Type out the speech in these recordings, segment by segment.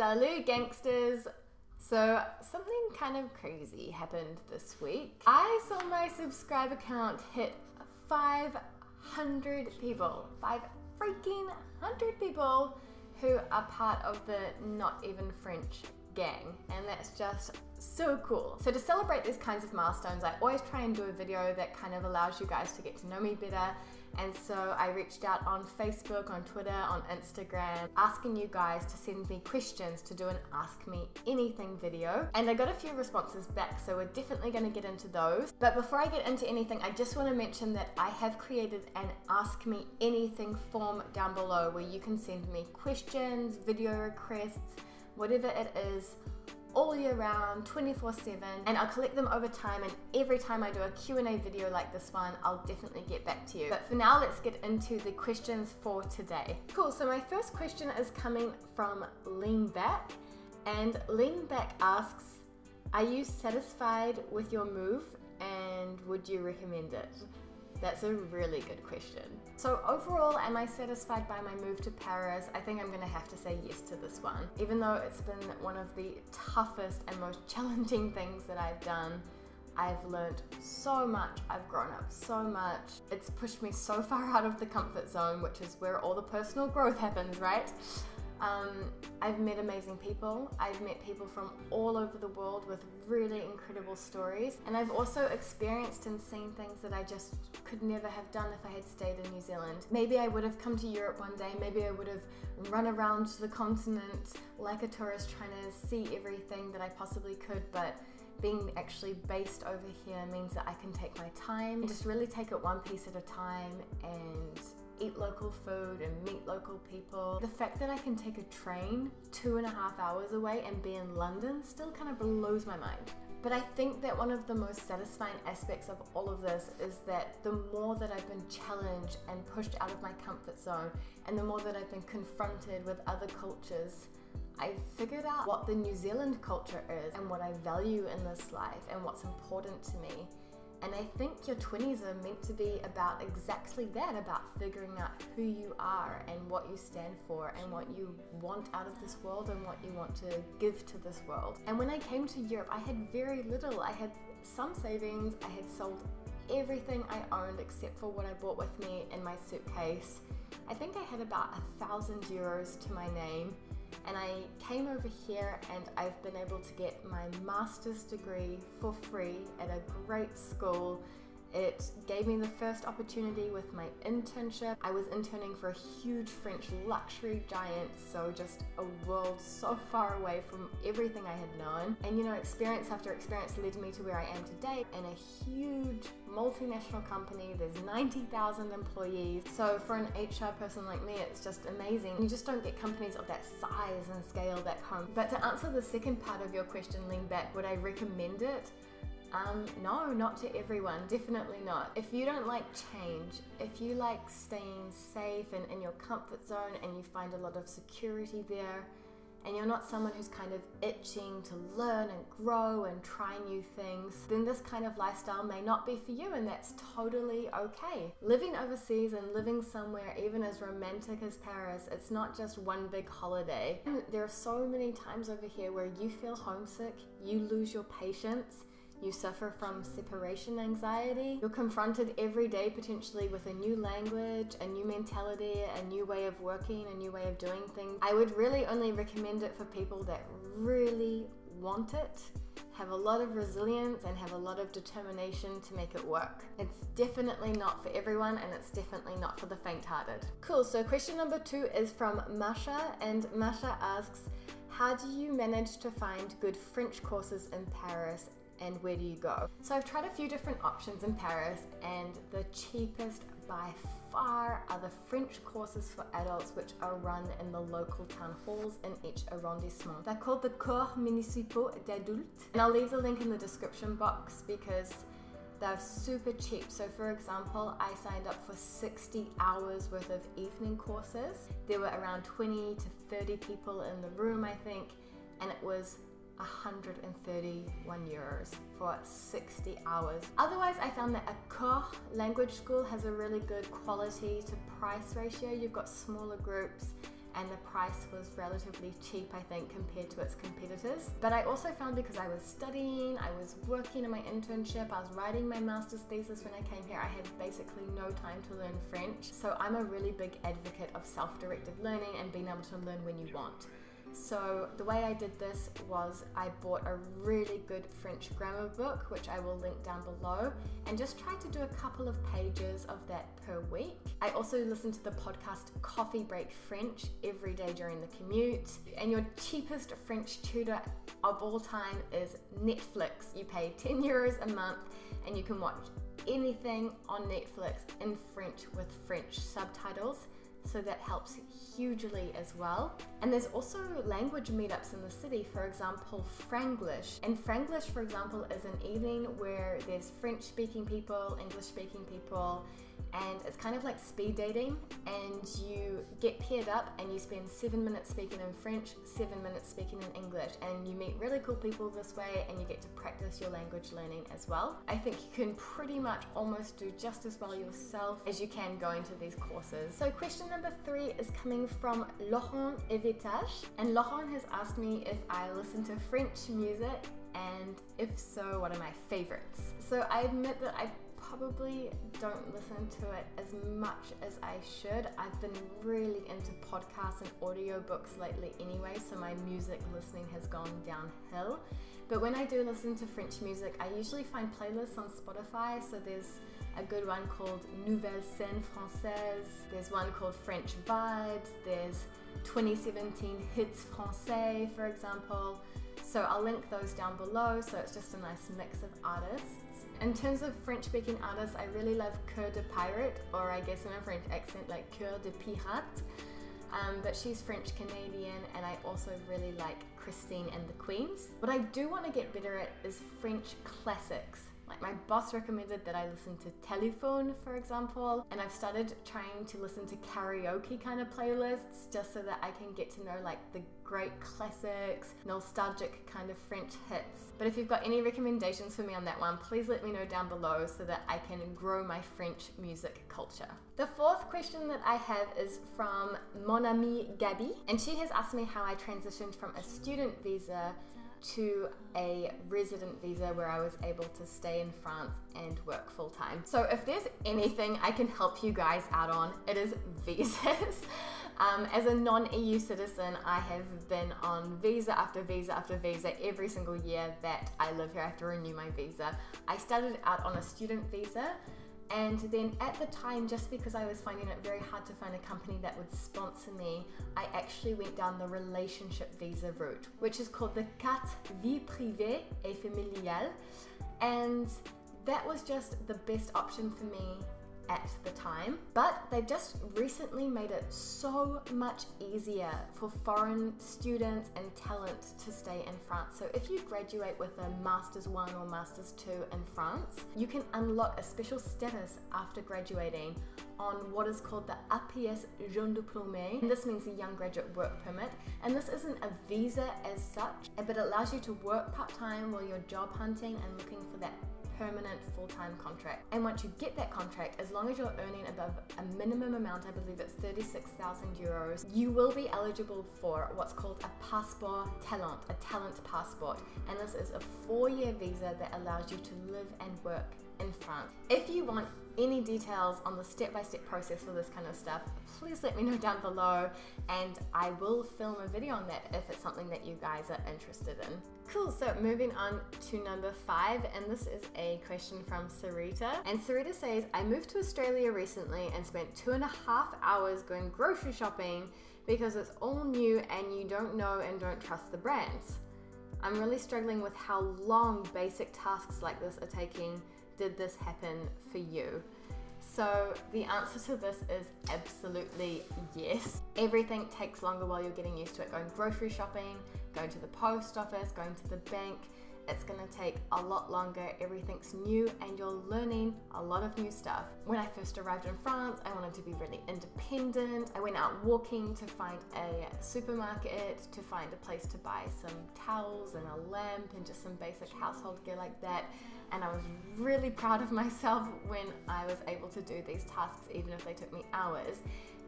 Salut gangsters! So, something kind of crazy happened this week. I saw my subscriber count hit 500 people. Five freaking hundred people who are part of the Not Even French gang, and that's just so cool. So to celebrate these kinds of milestones, I always try and do a video that kind of allows you guys to get to know me better and so I reached out on Facebook, on Twitter, on Instagram, asking you guys to send me questions to do an Ask Me Anything video. And I got a few responses back, so we're definitely going to get into those. But before I get into anything, I just want to mention that I have created an Ask Me Anything form down below where you can send me questions, video requests, whatever it is all year round, 24 7, and I'll collect them over time and every time I do a Q&A video like this one, I'll definitely get back to you. But for now, let's get into the questions for today. Cool, so my first question is coming from Lean Back, and Lean Back asks, are you satisfied with your move and would you recommend it? That's a really good question. So overall, am I satisfied by my move to Paris? I think I'm gonna have to say yes to this one. Even though it's been one of the toughest and most challenging things that I've done, I've learned so much, I've grown up so much. It's pushed me so far out of the comfort zone, which is where all the personal growth happens, right? Um, I've met amazing people. I've met people from all over the world with really incredible stories. And I've also experienced and seen things that I just could never have done if I had stayed in New Zealand. Maybe I would have come to Europe one day. Maybe I would have run around the continent like a tourist trying to see everything that I possibly could. But being actually based over here means that I can take my time just really take it one piece at a time and eat local food and meet local people. The fact that I can take a train two and a half hours away and be in London still kind of blows my mind. But I think that one of the most satisfying aspects of all of this is that the more that I've been challenged and pushed out of my comfort zone, and the more that I've been confronted with other cultures, I've figured out what the New Zealand culture is and what I value in this life and what's important to me. And I think your 20s are meant to be about exactly that about figuring out who you are and what you stand for and what you want out of this world and what you want to give to this world. And when I came to Europe, I had very little. I had some savings, I had sold everything I owned except for what I brought with me in my suitcase. I think I had about a thousand euros to my name and I came over here and I've been able to get my master's degree for free at a great school it gave me the first opportunity with my internship. I was interning for a huge French luxury giant, so just a world so far away from everything I had known. And you know, experience after experience led me to where I am today in a huge multinational company. There's 90,000 employees. So for an HR person like me, it's just amazing. You just don't get companies of that size and scale back home. But to answer the second part of your question, lean back, would I recommend it? Um, no, not to everyone, definitely not. If you don't like change, if you like staying safe and in your comfort zone and you find a lot of security there, and you're not someone who's kind of itching to learn and grow and try new things, then this kind of lifestyle may not be for you, and that's totally okay. Living overseas and living somewhere, even as romantic as Paris, it's not just one big holiday. There are so many times over here where you feel homesick, you lose your patience you suffer from separation anxiety. You're confronted every day potentially with a new language, a new mentality, a new way of working, a new way of doing things. I would really only recommend it for people that really want it, have a lot of resilience, and have a lot of determination to make it work. It's definitely not for everyone, and it's definitely not for the faint hearted. Cool, so question number two is from Masha, and Masha asks, how do you manage to find good French courses in Paris and where do you go? So I've tried a few different options in Paris and the cheapest by far are the French courses for adults which are run in the local town halls in each arrondissement. They're called the Cours Municipaux d'Adultes and I'll leave the link in the description box because they're super cheap. So for example, I signed up for 60 hours worth of evening courses. There were around 20 to 30 people in the room, I think, and it was 131 euros for 60 hours. Otherwise, I found that Accord language school has a really good quality to price ratio. You've got smaller groups and the price was relatively cheap, I think, compared to its competitors. But I also found because I was studying, I was working in my internship, I was writing my master's thesis when I came here, I had basically no time to learn French. So I'm a really big advocate of self directed learning and being able to learn when you want. So the way I did this was I bought a really good French grammar book, which I will link down below, and just tried to do a couple of pages of that per week. I also listened to the podcast Coffee Break French every day during the commute. And your cheapest French tutor of all time is Netflix. You pay 10 euros a month and you can watch anything on Netflix in French with French subtitles so that helps hugely as well. And there's also language meetups in the city, for example, Franglish. And Franglish, for example, is an evening where there's French speaking people, English speaking people, and it's kind of like speed dating and you get paired up and you spend seven minutes speaking in french seven minutes speaking in english and you meet really cool people this way and you get to practice your language learning as well. I think you can pretty much almost do just as well yourself as you can going to these courses. So question number three is coming from laurent evitage and laurent has asked me if i listen to french music and if so what are my favorites? So i admit that i probably don't listen to it as much as I should. I've been really into podcasts and audiobooks lately anyway, so my music listening has gone downhill. But when I do listen to French music, I usually find playlists on Spotify. So there's a good one called Nouvelle Scène Française, there's one called French Vibes, there's 2017 Hits Français, for example. So I'll link those down below, so it's just a nice mix of artists. In terms of French speaking artists, I really love Cœur de Pirate, or I guess in a French accent, like Cœur de Pirate. Um, but she's French Canadian, and I also really like Christine and the Queens. What I do want to get better at is French classics. Like my boss recommended that I listen to Telephone, for example, and I've started trying to listen to karaoke kind of playlists just so that I can get to know like the great classics, nostalgic kind of French hits. But if you've got any recommendations for me on that one, please let me know down below so that I can grow my French music culture. The fourth question that I have is from Mon Ami Gabby, and she has asked me how I transitioned from a student visa to a resident visa where I was able to stay in France and work full time. So, if there's anything I can help you guys out on, it is visas. Um, as a non EU citizen, I have been on visa after visa after visa every single year that I live here. I have to renew my visa. I started out on a student visa and then at the time, just because I was finding it very hard to find a company that would sponsor me, I actually went down the relationship visa route, which is called the carte vie privée et familiale. And that was just the best option for me at the time, but they've just recently made it so much easier for foreign students and talent to stay in France. So if you graduate with a Master's 1 or Master's 2 in France, you can unlock a special status after graduating on what is called the APS Jeune Diplômé. This means a young graduate work permit. And this isn't a visa as such, but it allows you to work part-time while you're job hunting and looking for that permanent full-time contract. And once you get that contract, as long as you're earning above a minimum amount, I believe it's 36,000 euros, you will be eligible for what's called a passeport talent, a talent passport. And this is a four-year visa that allows you to live and work in France. If you want any details on the step-by-step process for this kind of stuff, please let me know down below and I will film a video on that if it's something that you guys are interested in. Cool, so moving on to number five, and this is a question from Sarita. And Sarita says, I moved to Australia recently and spent two and a half hours going grocery shopping because it's all new and you don't know and don't trust the brands. I'm really struggling with how long basic tasks like this are taking did this happen for you? So the answer to this is absolutely yes. Everything takes longer while you're getting used to it. Going grocery shopping, going to the post office, going to the bank. It's gonna take a lot longer. Everything's new and you're learning a lot of new stuff. When I first arrived in France, I wanted to be really independent. I went out walking to find a supermarket, to find a place to buy some towels and a lamp and just some basic household gear like that. And I was really proud of myself when I was able to do these tasks, even if they took me hours.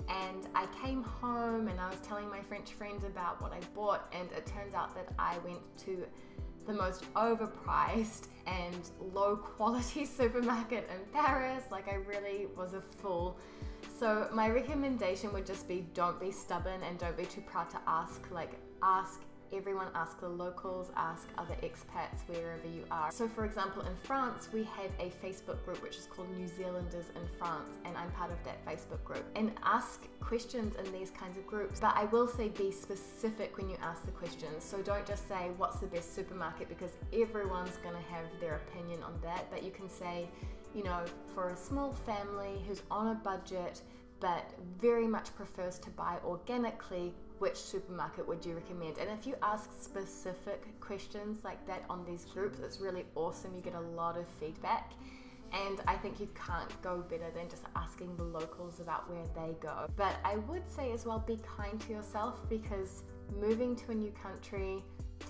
And I came home and I was telling my French friends about what I bought, and it turns out that I went to the most overpriced and low quality supermarket in Paris. Like, I really was a fool. So, my recommendation would just be don't be stubborn and don't be too proud to ask. Like, ask everyone, ask the locals, ask other expats wherever you are. So, for example, in France, we have a Facebook group which is called New Zealanders in France, and I'm part of that Facebook group. And ask questions in these kinds of groups. But I will say be specific when you ask the questions. So, don't just say, What's the best supermarket? because everyone's going to have their opinion on that. But you can say, you know, for a small family who's on a budget but very much prefers to buy organically, which supermarket would you recommend? And if you ask specific questions like that on these groups, it's really awesome. You get a lot of feedback. And I think you can't go better than just asking the locals about where they go. But I would say as well, be kind to yourself because moving to a new country,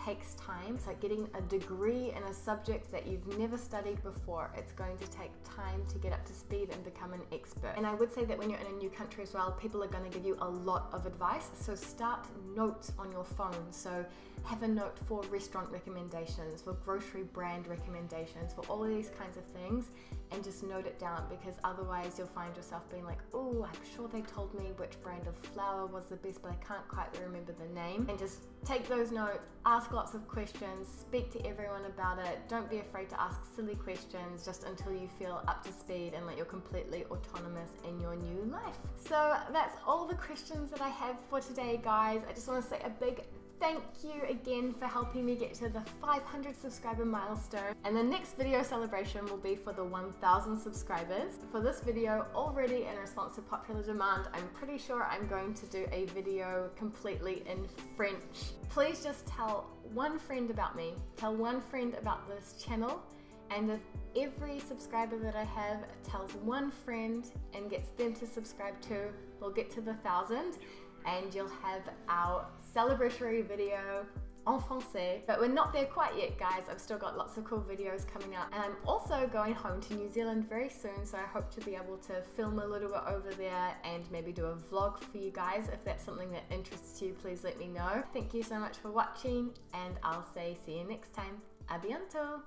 takes time. It's like getting a degree in a subject that you've never studied before. It's going to take time to get up to speed and become an expert. And I would say that when you're in a new country as well, people are going to give you a lot of advice. So start notes on your phone. So have a note for restaurant recommendations, for grocery brand recommendations, for all of these kinds of things, and just note it down because otherwise you'll find yourself being like, oh, I'm sure they told me which brand of flour was the best, but I can't quite remember the name. And just take those notes, ask lots of questions, speak to everyone about it. Don't be afraid to ask silly questions just until you feel up to speed and like you're completely autonomous in your new life. So that's all the questions that I have for today, guys. I just want to say a big thank you again for helping me get to the 500 subscriber milestone. And the next video celebration will be for the 1000 subscribers. For this video, already in response to popular demand, I'm pretty sure I'm going to do a video completely in French. Please just tell one friend about me. Tell one friend about this channel. And if every subscriber that I have tells one friend and gets them to subscribe too, we'll get to the thousand and you'll have our celebratory video en français. But we're not there quite yet, guys. I've still got lots of cool videos coming out. And I'm also going home to New Zealand very soon, so I hope to be able to film a little bit over there and maybe do a vlog for you guys. If that's something that interests you, please let me know. Thank you so much for watching, and I'll say see you next time. A bientôt!